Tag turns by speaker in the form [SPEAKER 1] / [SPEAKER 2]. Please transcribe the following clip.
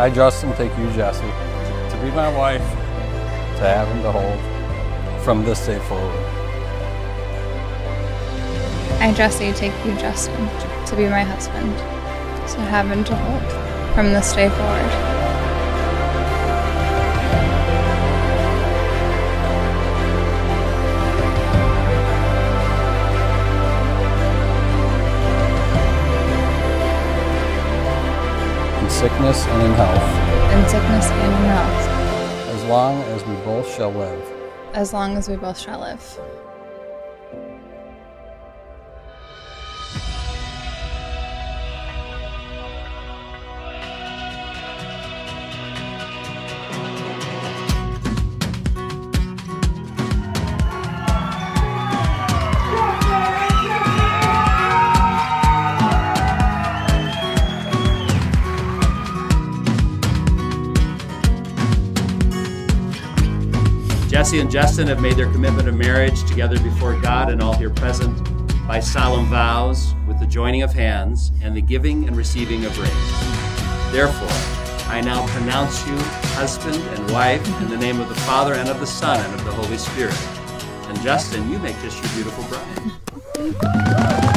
[SPEAKER 1] I, Justin, take you, Jessie, to be my wife, to have and to hold from this day forward.
[SPEAKER 2] I, Jessie, take you, Justin, to be my husband, to have and to hold from this day forward.
[SPEAKER 1] Sickness and in health,
[SPEAKER 2] in sickness and in health,
[SPEAKER 1] as long as we both shall live.
[SPEAKER 2] as long as we both shall live.
[SPEAKER 3] Jessie and Justin have made their commitment of marriage together before God and all here present by solemn vows with the joining of hands and the giving and receiving of rings. Therefore, I now pronounce you husband and wife in the name of the Father and of the Son and of the Holy Spirit. And Justin, you make this your beautiful bride.